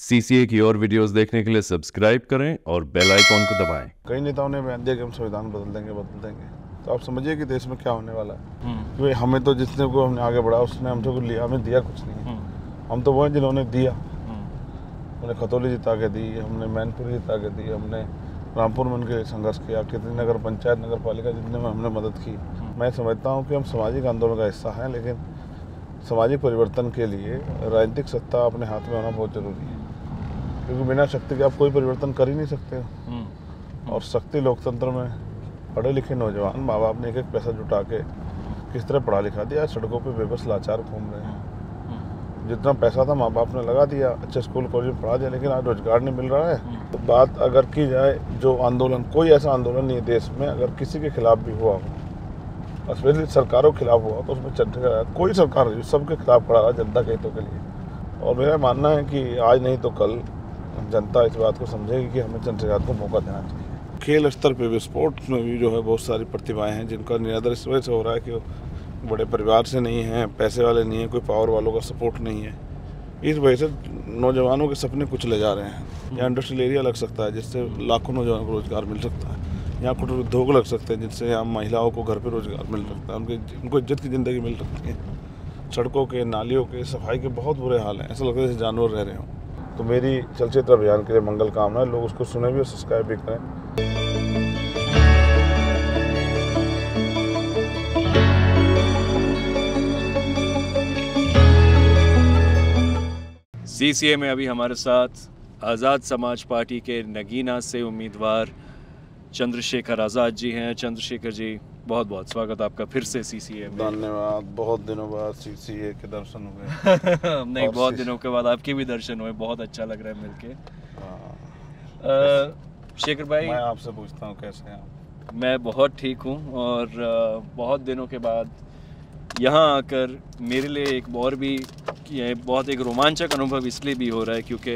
CCA की और videos देखने के लिए सब्सक्राइब करें और बेल आइकॉन को दबाएँ। कई नेताओं ने बयान दिया कि हम संविधान बदल देंगे बदल देंगे। तो आप समझिए कि देश में क्या होने वाला है। कि भाई हमें तो जितने को हमने आगे बढ़ा उसने हमसे को लिया हमें दिया कुछ नहीं। हम तो वो हैं जिन्होंने दिया। हमने खतौली जिता के दी हमने मैनपुरी जिता के दी हमने रामपुर में उनके संघर्ष किया कितनी नगर पंचायत नगर पालिका जितने में हमने मदद की। मैं समझता हूँ कि हम सामाजिक आंदोलन का हिस्सा हैं लेकिन सामाजिक परिवर्तन के लिए राजनीतिक सत्ता अपने हाथ में होना बहुत ज़रूरी है। क्योंकि बिना शक्ति के आप कोई परिवर्तन कर ही नहीं सकते हो। और शक्ति लोकतंत्र में पढ़े लिखे नौजवान माँ बाप ने एक एक पैसा जुटा के किस तरह पढ़ा लिखा दिया सड़कों पे बेबस लाचार घूम रहे हैं। जितना पैसा था माँ बाप ने लगा दिया अच्छे स्कूल कॉलेज में पढ़ा दिया लेकिन आज रोज़गार नहीं मिल रहा है। तो बात अगर की जाए जो आंदोलन कोई ऐसा आंदोलन नहीं है देश में अगर किसी के खिलाफ भी हुआ हो स्पेशली सरकारों के खिलाफ हुआ तो उसमें चंद्र कोई सरकार नहीं सबके खिलाफ खड़ा रहा जनता के हितों के लिए। और मेरा मानना है कि आज नहीं तो कल जनता इस बात को समझेगी कि हमें चंद्रयान को मौका देना चाहिए। खेल स्तर पे भी स्पोर्ट्स में भी जो है बहुत सारी प्रतिभाएँ हैं, जिनका निरादर इस वजह से हो रहा है कि वो बड़े परिवार से नहीं हैं, पैसे वाले नहीं हैं, कोई पावर वालों का सपोर्ट नहीं है। इस वजह से नौजवानों के सपने कुछ ले जा रहे हैं। यहाँ इंडस्ट्रियल एरिया लग सकता है, जिससे लाखों नौजवानों को रोज़गार मिल सकता है। यहाँ कुछ उद्योग लग सकते हैं जिससे यहाँ महिलाओं को घर पर रोज़गार मिल सकता है। उनके, उनको इज़्ज़त की ज़िंदगी मिल सकती है। सड़कों के, नालियों के, सफ़ाई के बहुत बुरे हाल हैं। ऐसा लगता है जैसे जानवर रह रहे हों। तो मेरी चलचित्र अभियान के लिए मंगल कामना है। लोग उसको सुने भी और सब्सक्राइब भी करें। सीसीए में अभी हमारे साथ आज़ाद समाज पार्टी के नगीना से उम्मीदवार चंद्रशेखर आज़ाद जी हैं। चंद्रशेखर जी बहुत बहुत स्वागत आपका फिर से सीसीए में। धन्यवाद बहुत दिनों बाद सीसीए के दर्शन हुए। नहीं बहुत दिनों के बाद आपके भी दर्शन हुए बहुत अच्छा लग रहा है मिलके। हाँ, शेखर भाई? मैं आपसे पूछता हूँ कैसे हैं आप? मैं बहुत ठीक हूँ और बहुत दिनों के बाद यहाँ आकर मेरे लिए एक और भी ये बहुत एक रोमांचक अनुभव इसलिए भी हो रहा है क्योंकि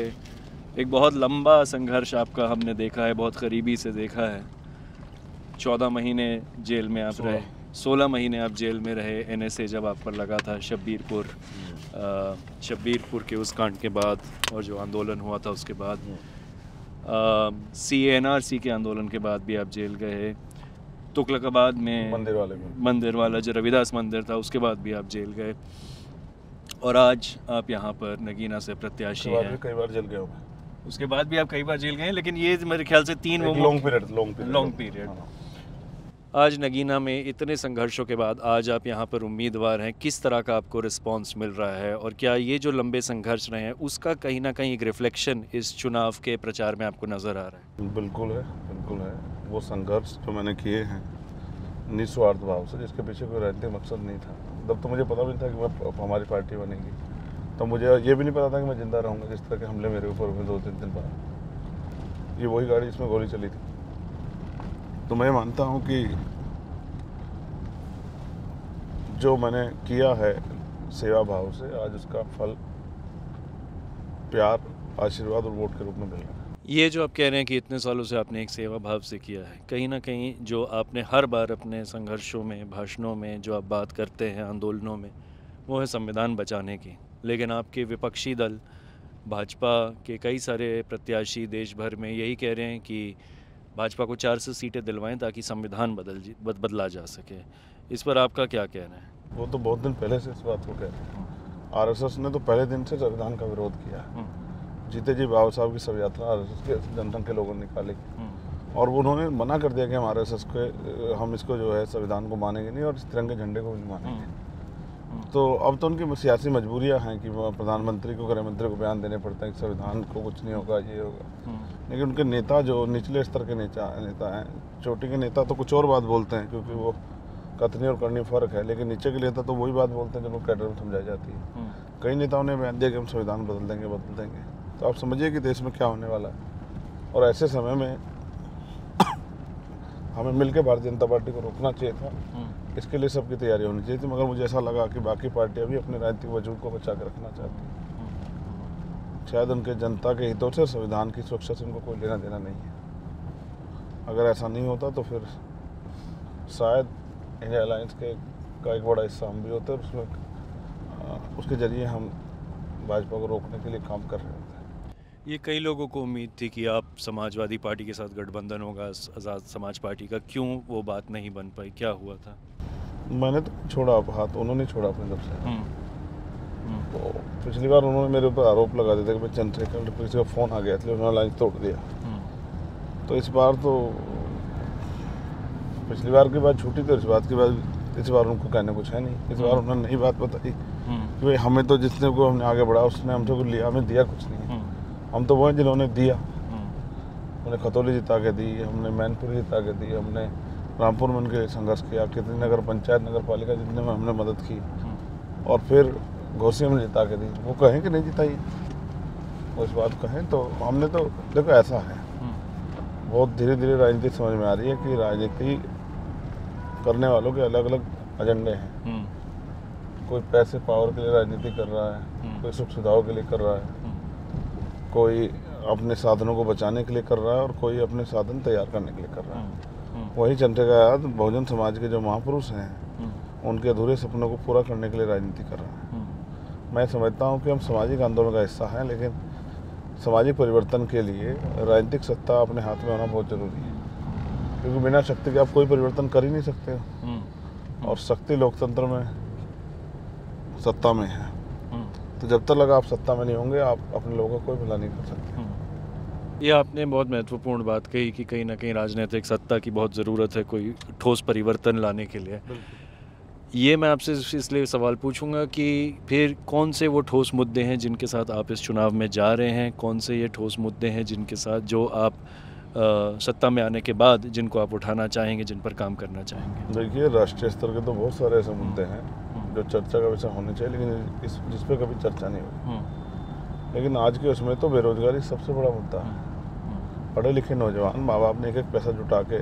एक बहुत लंबा संघर्ष आपका हमने देखा है बहुत करीबी से देखा है। चौदह महीने जेल में आप रहे सोलह। महीने आप जेल में रहे एनएसए जब आप पर लगा था शब्बीरपुर शब्बीरपुर के उस कांड के बाद और जो आंदोलन हुआ था उसके बाद सी एन आर सी के आंदोलन के बाद भी आप जेल गए तुगलकाबाद में मंदिर वाले में। मंदिर वाला जो रविदास मंदिर था उसके बाद भी आप जेल गए। और आज आप यहाँ पर नगीना से प्रत्याशी हैं। कई बार जल मैं। उसके बाद भी आप कई बार जेल गए लेकिन ये मेरे ख्याल से तीन वो long period long period Long period. आज नगीना में इतने संघर्षों के बाद आज आप यहाँ पर उम्मीदवार हैं। किस तरह का आपको रिस्पांस मिल रहा है? और क्या ये जो लंबे संघर्ष रहे हैं, उसका कहीं ना कहीं एक रिफ्लेक्शन इस चुनाव के प्रचार में आपको नज़र आ रहा है? बिल्कुल है बिल्कुल है। वो संघर्ष जो मैंने किए हैं, निस्वार्थ भाव से, जिसके पीछे कोई राजनीतिक मकसद नहीं था। तब तो मुझे पता भी नहीं था कि मैं हमारी पार्टी बनेगी। तो मुझे ये भी नहीं पता था कि मैं ज़िंदा रहूँगा जिस तरह के हमले मेरे ऊपर हुए दो तीन दिन बाद। ये वही गाड़ी जिसमें गोली चली थी। तो मैं मानता हूँ कि जो मैंने किया है सेवा भाव से, आज उसका फल, प्यार, आशीर्वाद और वोट के रूप में मिल रहा है। ये जो आप कह रहे हैं कि इतने सालों से आपने एक सेवा भाव से किया है, कहीं ना कहीं जो आपने हर बार अपने संघर्षों में, भाषणों में जो आप बात करते हैं आंदोलनों में, वो है संविधान बचाने की। लेकिन आपके विपक्षी दल, भाजपा के कई सारे प्रत्याशी देश भर में यही कह रहे हैं कि भाजपा को चार सौ सीटें दिलवाएँ ताकि संविधान बदल बद, बदला जा सके। इस पर आपका क्या कहना है? वो तो बहुत दिन पहले से इस बात को कह रहे हैं। आरएसएस ने तो पहले दिन से संविधान का विरोध किया है। जीते जी बाबा साहब की सब यात्रा आरएसएस के जनसंघ के लोगों ने निकाली। और वो उन्होंने मना कर दिया कि हम आरएसएस के हम इसको जो है संविधान को मानेंगे नहीं और इस तिरंगे झंडे को भी नहीं मानेंगे। तो अब तो उनकी सियासी मजबूरियाँ हैं कि वो प्रधानमंत्री को गृह मंत्री को बयान देने पड़ते हैं कि संविधान को कुछ नहीं होगा ये होगा। लेकिन उनके नेता जो निचले स्तर के नेता नेता हैं चोटी के नेता तो कुछ और बात बोलते हैं क्योंकि वो कथनी और करनी फ़र्क है लेकिन नीचे के नेता तो वही बात बोलते हैं जिनको कैडर में समझाई जाती है। कई नेताओं ने बयान दिया कि हम संविधान बदल देंगे बदल देंगे। तो आप समझिए कि देश में क्या होने वाला है। और ऐसे समय में हमें मिलकर भारतीय जनता पार्टी को रोकना चाहिए था। इसके लिए सबकी तैयारी होनी चाहिए थी, मगर मुझे ऐसा लगा कि बाकी पार्टियाँ भी अपने राजनीतिक वजूद को बचा कर रखना चाहती हैं। शायद उनके जनता के हितों से, संविधान की सुरक्षा से उनको कोई लेना देना नहीं है। अगर ऐसा नहीं होता तो फिर शायद इंडिया अलायंस के का एक बड़ा हिस्सा हम भी होते और उसमें उसके ज़रिए हम भाजपा को रोकने के लिए काम कर रहे हैं ये कई लोगों को उम्मीद थी कि आप समाजवादी पार्टी के साथ गठबंधन होगा आज़ाद समाज पार्टी का। क्यों वो बात नहीं बन पाई? क्या हुआ था? मैंने तो छोड़ा आप हाथ उन्होंने छोड़ा अपने तरफ़ से। हम्म, तो पिछली बार उन्होंने मेरे ऊपर आरोप लगा दिया था कि मैं चंद्रशेखर किसी का फ़ोन आ गया इसलिए उन्होंने लाइन तोड़ दिया। हम्म, तो इस बार तो पिछली बार की बात छूटी तो इस बात की बात इस बार उनको कहने कुछ है नहीं। इस बार उन्होंने नई बात बताई हम्म, कि भाई हमें तो जिसने को हमने आगे बढ़ा उसने हमसे को लिया हमें दिया कुछ नहीं। हम्म, हम तो वो हैं जिन्होंने दिया। हम्म, हमने खतौली जिता के दी हमने मैनपुरी जिता के दी हमने रामपुर में उनके संघर्ष किया कितनी नगर पंचायत नगर पालिका जितने में हमने मदद की। हम्म, और फिर घोसी में जिता के दी। वो कहें कि नहीं जिताई? वो इस बात कहें तो हमने तो देखो ऐसा है। हम्म, बहुत धीरे धीरे राजनीति समझ में आ रही है कि राजनीति करने वालों के अलग अलग एजेंडे हैं। कोई पैसे पावर के लिए राजनीति कर रहा है। कोई सुख सुविधाओं के लिए कर रहा है। कोई अपने साधनों को बचाने के लिए कर रहा है और कोई अपने साधन तैयार करने के लिए कर रहा है। हम्म, वही चंद्रिका याद बहुजन समाज के जो महापुरुष हैं हम्म, उनके अधूरे सपनों को पूरा करने के लिए राजनीति कर रहा है। हम्म, मैं समझता हूँ कि हम सामाजिक आंदोलन का हिस्सा हैं लेकिन सामाजिक परिवर्तन के लिए राजनीतिक सत्ता अपने हाथ में होना बहुत ज़रूरी है। क्योंकि बिना शक्ति के आप कोई परिवर्तन कर ही नहीं सकते हो। हम्म, और शक्ति लोकतंत्र में सत्ता में है। हम्म, तो जब तक लगा आप सत्ता में नहीं होंगे आप अपने लोगों का कोई भला नहीं कर सकते। हम्म। ये आपने बहुत महत्वपूर्ण बात कही कि कहीं ना कहीं राजनीतिक सत्ता की बहुत ज़रूरत है कोई ठोस परिवर्तन लाने के लिए। ये मैं आपसे इसलिए सवाल पूछूँगा कि फिर कौन से वो ठोस मुद्दे हैं जिनके साथ आप इस चुनाव में जा रहे हैं? कौन से ये ठोस मुद्दे हैं जिनके साथ जो आप अ, सत्ता में आने के बाद जिनको आप उठाना चाहेंगे जिन पर काम करना चाहेंगे? देखिए राष्ट्रीय स्तर के तो बहुत सारे ऐसे मुद्दे हैं। जो चर्चा का विषय होने चाहिए लेकिन इस जिस पे कभी चर्चा नहीं हुई हम्म, लेकिन आज के उसमें तो बेरोजगारी सबसे बड़ा मुद्दा है। हम्म, पढ़े लिखे नौजवान माँ बाप ने एक एक पैसा जुटा के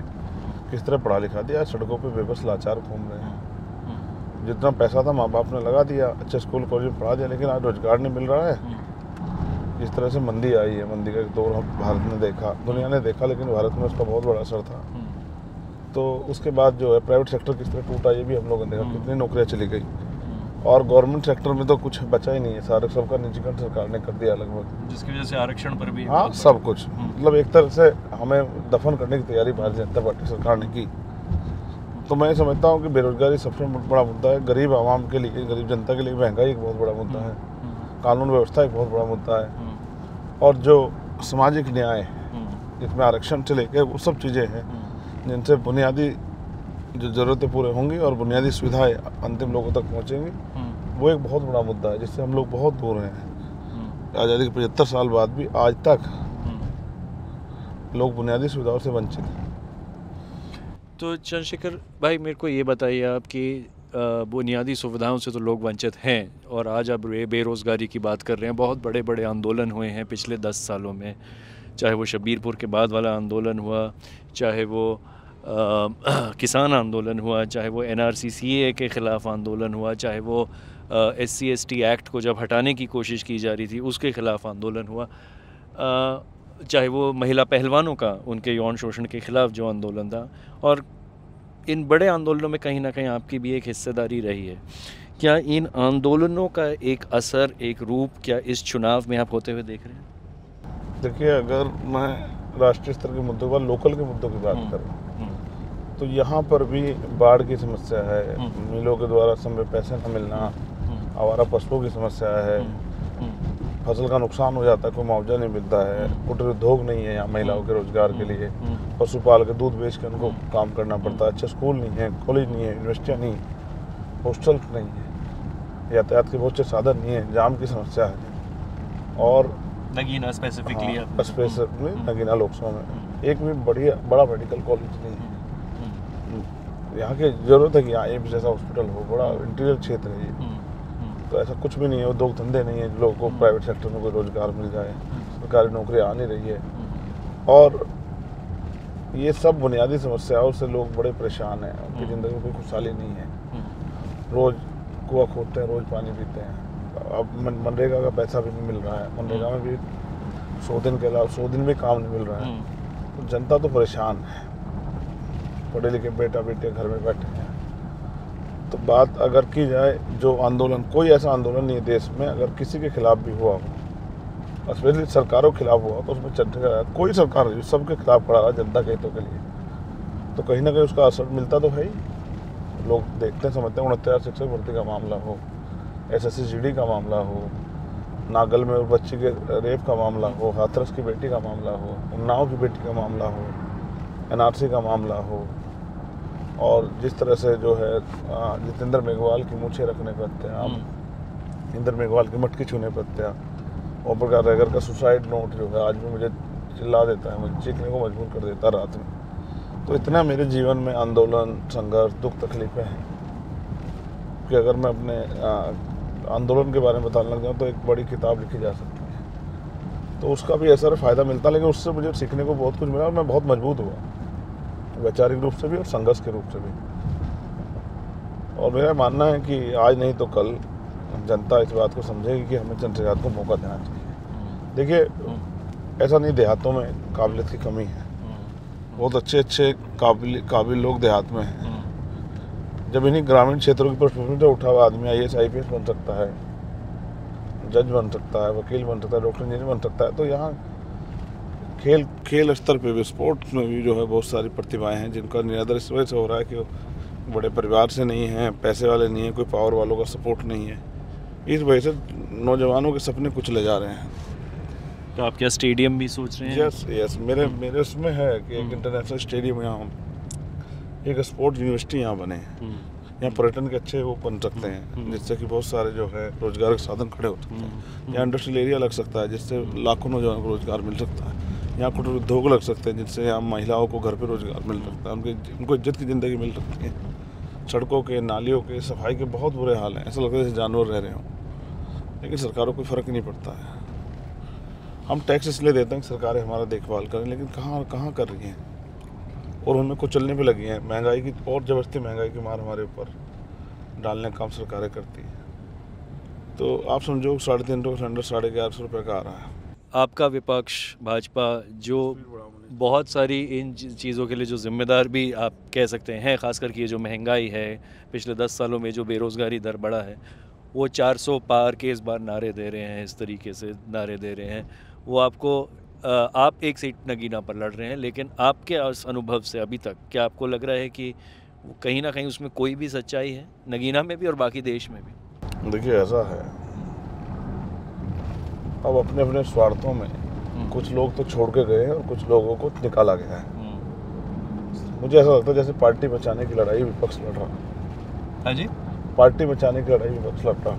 किस तरह पढ़ा लिखा दिया सड़कों पे बेबस लाचार घूम रहे हैं। हम्म, जितना पैसा था माँ बाप ने लगा दिया अच्छे स्कूल कॉलेज में पढ़ा दिया लेकिन आज रोज़गार नहीं मिल रहा है। हम्म, जिस तरह से मंदी आई है मंदी का एक दौर हम भारत ने देखा दुनिया ने देखा लेकिन भारत में उसका बहुत बड़ा असर था। हम्म, तो उसके बाद जो है प्राइवेट सेक्टर किस तरह टूटा ये भी हम लोगों ने देखा हम्म। कितनी नौकरियाँ चली गई। हम्म। और गवर्नमेंट सेक्टर में तो कुछ बचा ही नहीं है। सारे सबका निजीकरण सरकार ने कर दिया लगभग। जिसकी वजह से आरक्षण पर भी हाँ सब कुछ। हम्म। मतलब एक तरह से हमें दफन करने की तैयारी भारतीय जनता पार्टी सरकार ने की। तो मैं समझता हूँ कि बेरोजगारी सबसे बड़ा मुद्दा है। गरीब आवाम के लिए गरीब जनता के लिए महँगाई एक बहुत बड़ा मुद्दा है। हम्म, कानून व्यवस्था एक बहुत बड़ा मुद्दा है। हम्म, और जो सामाजिक न्याय हम्म, जिसमें आरक्षण से लेकर वो सब चीज़ें हैं हम्म, जिनसे बुनियादी जो ज़रूरतें पूरे होंगी और बुनियादी सुविधाएँ अंतिम लोगों तक पहुंचेंगी। हम्म, वो एक बहुत बड़ा मुद्दा है जिससे हम लोग बहुत दूर हैं। हम्म, आज़ादी के पचहत्तर साल बाद भी आज तक हम्म। लोग बुनियादी सुविधाओं से वंचित हैं। तो चंद्रशेखर भाई मेरे को ये बताइए आप कि बुनियादी सुविधाओं से तो लोग वंचित हैं और आज बे- बेरोज़गारी की बात कर रहे हैं। बहुत बड़े बड़े आंदोलन हुए हैं पिछले दस सालों में। चाहे वो शबीरपुर के बाद वाला आंदोलन हुआ चाहे वो अ, किसान आंदोलन हुआ चाहे वो एन के ख़िलाफ़ आंदोलन हुआ चाहे वो S C S T act को जब हटाने की कोशिश की जा रही थी उसके ख़िलाफ़ आंदोलन हुआ अ, चाहे वो महिला पहलवानों का उनके यौन शोषण के ख़िलाफ़ जो आंदोलन था और इन बड़े आंदोलनों में कहीं ना कहीं आपकी भी एक हिस्सेदारी रही है क्या इन आंदोलनों का एक असर एक रूप क्या इस चुनाव में आप होते हुए देख रहे हैं देखिए अगर मैं राष्ट्रीय स्तर के मुद्दों पर लोकल के मुद्दों की बात हम्म। करूँ हम्म, तो यहाँ पर भी बाढ़ की समस्या है हम्म। मिलों के द्वारा समय पैसे न मिलना आवारा पशुओं की समस्या है। हम्म, हम्म, फ़सल का नुकसान हो जाता है कोई मुआवजा नहीं मिलता है। कुटीर उद्योग नहीं है यहाँ महिलाओं के रोज़गार के लिए। हम्म, पशुपाल के दूध बेच के उनको हम्म। काम करना पड़ता है। अच्छे स्कूल नहीं है कॉलेज नहीं है यूनिवर्सिटियाँ नहीं है हॉस्टल नहीं है। यातायात के बहुत से साधन नहीं है जाम की समस्या है। और नगीना स्पेसिफिकली हाँ, हम्म। नगीना लोकसभा में। हम्म। एक भी बढ़िया बड़ा मेडिकल कॉलेज नहीं है। हम्म, यहाँ की ज़रूरत है कि यहाँ एम्स जैसा हॉस्पिटल हो बड़ा इंटीरियर क्षेत्र है ये। हम्म, हम्म, तो ऐसा कुछ भी नहीं है उद्योग धंधे नहीं है लोगों को। प्राइवेट सेक्टर में कोई रोज़गार मिल जाए सरकारी नौकरी आ नहीं रही है। और ये सब बुनियादी समस्याओं से लोग बड़े परेशान हैं उनकी हम्म। ज़िंदगी में कोई खुशहाली नहीं है। हम्म, रोज कुआ खोदते हैं रोज पानी पीते हैं। अब मनरेगा का पैसा भी नहीं मिल रहा है मनरेगा में भी सौ दिन के अलावा सौ दिन भी काम नहीं मिल रहा है। हम्म, तो जनता तो परेशान है। पढ़े लिखे बेटा बेटे घर में बैठे हैं। तो बात अगर की जाए, जो आंदोलन, कोई ऐसा आंदोलन नहीं है देश में, अगर किसी के खिलाफ भी हुआ हो स्पेशली सरकारों के खिलाफ हुआ तो उसमें चर्चा कोई सरकार नहीं, सबके खिलाफ खड़ा रहा जनता के हितों के लिए। तो कहीं ना कहीं उसका असर मिलता तो है ही। लोग देखते हैं, समझते हैं उनहत्तर शिक्षक भर्ती का मामला हो एस एस का मामला हो, नागल में बच्ची के रेप का मामला हो, हाथरस की बेटी का मामला हो, उन्नाव की बेटी का मामला हो एनआरसी का मामला हो और जिस तरह से जो है जितेंद्र मेघवाल की मूछे रखने पर हत्या इंद्र मेघवाल की मटकी छूने पर हत्या ओम प्रकाश रेगर का सुसाइड नोट जो है आज भी मुझे चिल्ला देता है मुझे चीखने को मजबूर कर देता है रात में। तो इतना मेरे जीवन में आंदोलन संघर्ष दुख तकलीफें हैं कि अगर मैं अपने आंदोलन के बारे में बताने लग जाऊँ तो एक बड़ी किताब लिखी जा सकती है। तो उसका भी ऐसा फ़ायदा मिलता लेकिन उससे मुझे सीखने को बहुत कुछ मिला और मैं बहुत मज़बूत हुआ। वैचारिक रूप से भी और संघर्ष के रूप से भी। और मेरा मानना है कि आज नहीं तो कल जनता इस बात को समझेगी कि हमें चंद्रयाद को मौका देना चाहिए। देखिए, ऐसा नहीं देहातों में काबिलियत की कमी है। बहुत अच्छे अच्छे काबिल काबिल लोग देहात में हैं। जब इन्हीं ग्रामीण क्षेत्रों की प्रश्न उठा हुआ आदमी I S I P S बन सकता है, जज बन सकता है, वकील बन सकता है, डॉक्टर इंजीनियर बन सकता है तो यहाँ खेल खेल स्तर पे भी स्पोर्ट्स में भी जो है बहुत सारी प्रतिभाएँ हैं जिनका निरादर इस वजह से हो रहा है कि वो बड़े परिवार से नहीं हैं पैसे वाले नहीं हैं कोई पावर वालों का सपोर्ट नहीं है। इस वजह से नौजवानों के सपने कुछ ले जा रहे हैं। तो आप क्या स्टेडियम भी सोच रहे हैं? यस यस मेरे मेरे उसमें है कि एक इंटरनेशनल स्टेडियम यहाँ एक स्पोर्ट्स यूनिवर्सिटी यहाँ बने हम्म, यहाँ पर्यटन के अच्छे वो बन सकते हैं जिससे कि बहुत सारे जो है रोज़गार के साधन खड़े हो। सकते हैं यहाँ इंडस्ट्रियल एरिया लग सकता है जिससे लाखों नौजवानों को रोज़गार मिल सकता है। यहाँ कुटीर उद्योग लग सकते हैं जिससे यहाँ महिलाओं को घर पे रोज़गार मिल सकता है, उनके उनको इज़्ज़त की ज़िंदगी मिल सकती है। सड़कों के, नालियों के, सफ़ाई के बहुत बुरे हाल हैं, ऐसा लगता है जैसे जानवर रह रहे हों। लेकिन सरकारों को फ़र्क नहीं पड़ता है। हम टैक्स इसलिए देते हैं कि सरकारें हमारा देखभाल करें, लेकिन कहाँ कहाँ कर रही हैं? और उनमें कुछ चलने पे लगी हैं। महँगाई की, और ज़बरदस्ती महँगाई की मार हमारे ऊपर डालने का काम सरकारें करती हैं। तो आप समझो, साढ़े तीन सौ सिलेंडर साढ़े ग्यारह सौ रुपये का आ रहा है। आपका विपक्ष, भाजपा, जो बहुत सारी इन चीज़ों के लिए जो जिम्मेदार भी आप कह सकते हैं खास करके ये जो महँगाई है, पिछले दस सालों में जो बेरोज़गारी दर बढ़ा है, वो 400 पार के इस बार नारे दे रहे हैं, इस तरीके से नारे दे रहे हैं। वो आपको आप एक सीट नगीना पर लड़ रहे हैं, लेकिन आपके अनुभव से अभी तक क्या आपको लग रहा है कि कहीं ना कहीं उसमें कोई भी सच्चाई है? नगीना में भी और बाकी देश में भी? देखिए, ऐसा है। अब अपने अपने स्वार्थों में कुछ लोग तो छोड़ के गए हैं और कुछ लोगों को निकाला गया है। मुझे ऐसा लगता है जैसे पार्टी बचाने की लड़ाई विपक्ष लड़ रहा है। हाँ जी। पार्टी बचाने की लड़ाई विपक्ष लड़ रहा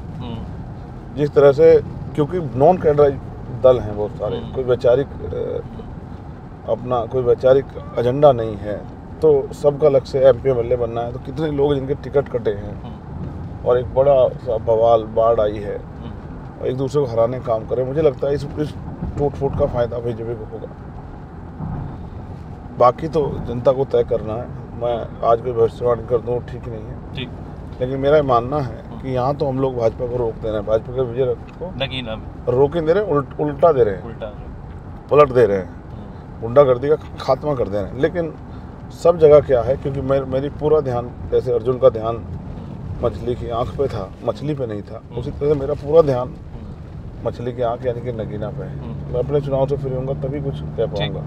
जिस तरह से क्योंकि नॉन कैडराइज दल हैं बहुत सारे हम्म। कोई वैचारिक अपना कोई वैचारिक एजेंडा नहीं है तो सबका लक्ष्य M P M L A बनना है। तो कितने लोग जिनके टिकट कटे हैं और एक बड़ा सा बवाल बाढ़ आई है और एक दूसरे को हराने का काम करे। मुझे लगता है इस इस टूट फूट का फ़ायदा बीजेपी को होगा। बाकी तो जनता को तय करना है। मैं आज कोई भविष्यवाणी कर दूँ ठीक नहीं है। ठीक। लेकिन मेरा मानना है कि यहाँ तो हम लोग भाजपा को रोक दे रहे हैं। भाजपा के विजय को रोक ही दे रहे हैं उल्ट, उल्टा दे रहे हैं। उल्टा पलट दे रहे हैं। गुंडागर्दी का खात्मा कर दे रहे हैं। लेकिन सब जगह क्या है क्योंकि मैं मेरी पूरा ध्यान जैसे अर्जुन का ध्यान मछली की आँख पे था मछली पे नहीं था। उसी तरह से मेरा पूरा ध्यान मछली की आँख यानी कि नगीना पे हम्म। मैं अपने चुनाव से फिर होऊँगा तभी कुछ कह पाऊँगा।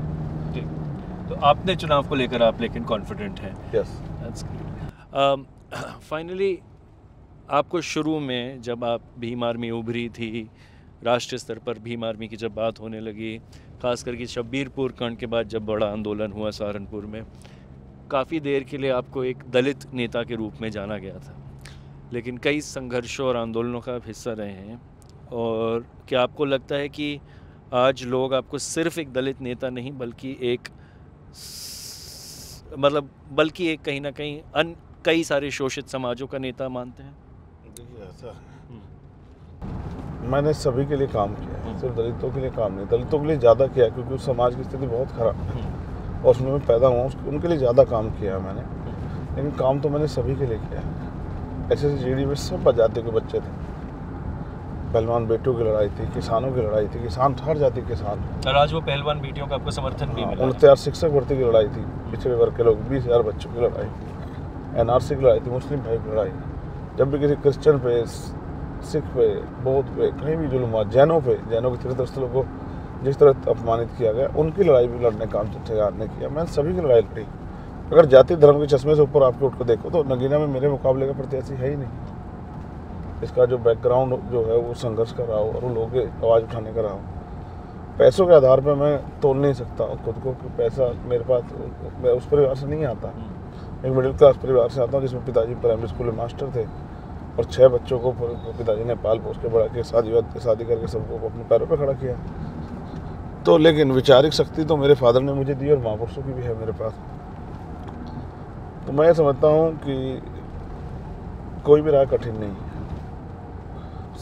ठीक तो आपने चुनाव को लेकर आप लेकिन कॉन्फिडेंट हैं। यस फाइनली आपको शुरू में जब आप भीम आर्मी उभरी थी राष्ट्रीय स्तर पर भीम आर्मी की जब बात होने लगी खास करके शब्बीरपुर कांड के बाद जब बड़ा आंदोलन हुआ सहारनपुर में काफ़ी देर के लिए आपको एक दलित नेता के रूप में जाना गया था। लेकिन कई संघर्षों और आंदोलनों का आप हिस्सा रहे हैं। और क्या आपको लगता है कि आज लोग आपको सिर्फ़ एक दलित नेता नहीं, बल्कि एक मतलब बल्कि एक कहीं ना कहीं अन, कई सारे शोषित समाजों का नेता मानते हैं? मैंने सभी के लिए काम किया सिर्फ़ दलितों के लिए काम नहीं, दलितों के लिए ज़्यादा किया क्योंकि उस समाज की स्थिति बहुत खराब है। और उसमें मैं पैदा हुआ उनके लिए ज़्यादा काम किया है मैंने। लेकिन काम तो मैंने सभी के लिए किया है। ऐसे जी में सब जाति के बच्चे थे। पहलवान बेटियों की लड़ाई थी किसानों की लड़ाई थी किसान हर जाति के किसान। और आज वो पहलवान बेटियों का आपको समर्थन भी मिला। उनतीस शिक्षक भर्ती की लड़ाई थी पिछड़े वर्ग के लोग बीस हज़ार बच्चों की लड़ाई एनआरसी की लड़ाई थी मुस्लिम भाई की लड़ाई जब भी किसी क्रिश्चियन पे सिख पे बौद्ध पे कहीं भी जुल्म हुआ जैनों पे जैनों के तीर्थ स्थलों को जिस तरह अपमानित किया गया उनकी लड़ाई भी लड़ने का तैयार ने किया। मैंने सभी की लड़ाई लड़ी। अगर जाति धर्म के चश्मे से ऊपर आपके उठ कर देखो तो नगीना में मेरे मुकाबले का प्रत्याशी है ही नहीं। इसका जो बैकग्राउंड जो है वो संघर्ष का रहा हो और लोगों के आवाज़ उठाने का रहा हो, पैसों के आधार पर मैं तोल नहीं सकता खुद को कि पैसा मेरे पास, मैं उस परिवार से नहीं आता। एक मिडिल क्लास परिवार से आता हूँ जिसमें पिताजी प्राइमरी स्कूल में मास्टर थे और छः बच्चों को पिताजी ने पाल पोस के बड़ा के शादी शादी करके सबको अपने पैरों पर खड़ा किया। तो लेकिन विचारिक शक्ति तो मेरे फादर ने मुझे दी और महापुरुषों की भी है मेरे पास। तो मैं समझता हूँ कि कोई भी राह कठिन नहीं।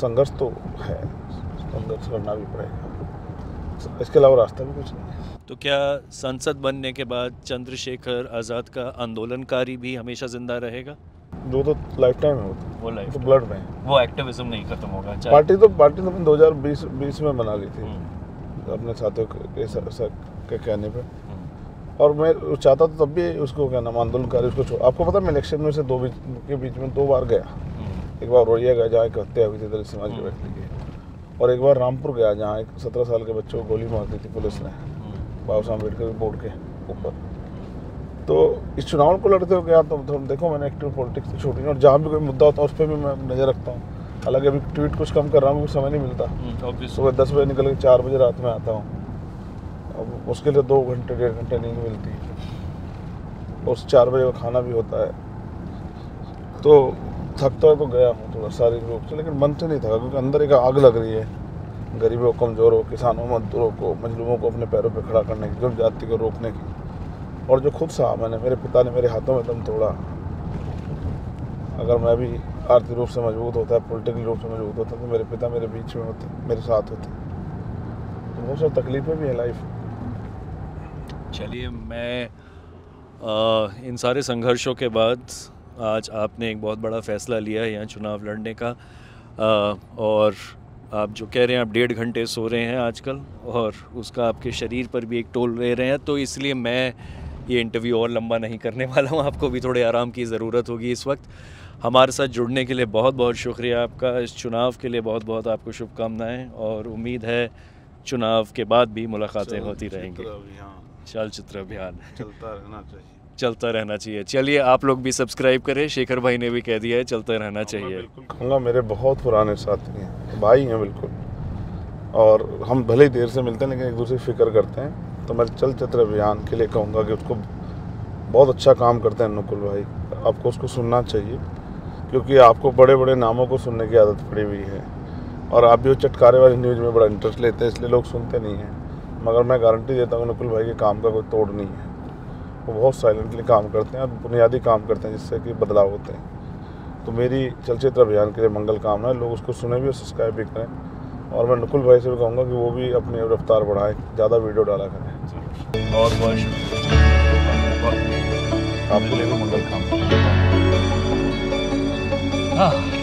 संघर्ष तो है संघर्ष करना भी पड़ेगा। इसके अलावा रास्ता भी कुछ नहीं है। तो क्या संसद बनने के बाद चंद्रशेखर आज़ाद का आंदोलनकारी भी हमेशा ज़िंदा रहेगा? जो तो लाइफ टाइम है वो लाइफ तो ब्लड में वो एक्टिविज्म नहीं खत्म होगा पार्टी तो पार्टी तो मैंने 2020 20 में बना ली थी। हम्म। अपने साथियों के, के कहने पे। हम्म। और मैं चाहता था तब भी उसको क्या नाम आंदोलनकारी उसको छोड़ आपको पता मैं इलेक्शन में से दो बीच के बीच में दो बार गया। एक बार रोड़िया गया जहाँ एक हत्या हुई थी दलित समाज के व्यक्ति की। और एक बार रामपुर गया जहाँ एक सत्रह साल के बच्चों को गोली मार दी थी पुलिस ने बाबा साहब अंबेडकर बोर्ड के ऊपर। तो इस चुनाव को लड़ते हो गया तो, तो देखो मैंने एक्टिव पॉलिटिक्स तो छोटी और जहाँ भी कोई मुद्दा होता है उस पर भी मैं नज़र रखता हूँ। हालाँकि अभी ट्वीट कुछ कम कर रहा हूँ समय नहीं मिलता। हम्म, सुबह दस बजे निकल के चार बजे रात में आता हूँ। अब उसके लिए दो घंटे डेढ़ घंटे नींद मिलती उस चार बजे का खाना भी होता है। तो थकता तो गया हूँ थोड़ा शारीरिक रूप से लेकिन मन से नहीं थका क्योंकि अंदर एक आग लग रही है। गरीबों कमज़ोरों किसानों मजदूरों को मजलूमों को अपने पैरों पर खड़ा करने की जुर्म जाति को रोकने की। और जो खुद सहा मैंने मेरे पिता ने मेरे हाथों में दम तोड़ा। अगर मैं भी आर्थिक रूप से मज़बूत होता है पोलिटिकल रूप से मज़बूत होता तो मेरे पिता मेरे बीच में होते मेरे साथ होते। तो बहुत सारी तकलीफें भी हैं लाइफ चलिए मैं आ, इन सारे संघर्षों के बाद आज आपने एक बहुत बड़ा फैसला लिया है यहाँ चुनाव लड़ने का। आ, और आप जो कह रहे हैं आप डेढ़ घंटे सो रहे हैं आजकल और उसका आपके शरीर पर भी एक टोल ले रहे हैं। तो इसलिए मैं ये इंटरव्यू और लंबा नहीं करने वाला हूँ। आपको भी थोड़े आराम की ज़रूरत होगी इस वक्त। हमारे साथ जुड़ने के लिए बहुत बहुत शुक्रिया आपका। इस चुनाव के लिए बहुत बहुत आपको शुभकामनाएँ और उम्मीद है चुनाव के बाद भी मुलाकातें होती रहेंगी। चलचित्र अभियान। चलता रहना चाहिए। चलता रहना चाहिए। चलिए आप लोग भी सब्सक्राइब करें। शेखर भाई ने भी कह दिया है चलता रहना चाहिए। कहूँगा मेरे बहुत पुराने साथी हैं। भाई हैं बिल्कुल। और हम भले ही देर से मिलते हैं लेकिन एक दूसरे की फ़िक्र करते हैं। तो मैं चलचित्र अभियान के लिए कहूँगा कि उसको बहुत अच्छा काम करते हैं नुकुल भाई। आपको उसको सुनना चाहिए क्योंकि आपको बड़े बड़े नामों को सुनने की आदत पड़ी हुई है। और आप भी वो चटकारे वाली न्यूज़ में बड़ा इंटरेस्ट लेते हैं इसलिए लोग सुनते नहीं हैं। मगर मैं गारंटी देता हूँ नुकुल भाई के काम का कोई तोड़ नहीं है। वो बहुत साइलेंटली काम करते हैं और बुनियादी काम करते हैं जिससे कि बदलाव होते हैं। तो मेरी चलचित्र अभियान के लिए मंगल कामना है लोग उसको सुने भी और सब्सक्राइब भी करें। और मैं नकुल भाई से भी कहूँगा कि वो भी अपनी रफ्तार बढ़ाएँ ज़्यादा वीडियो डाला करें। बहुत बहुत आपके भी मंगल काम हाँ।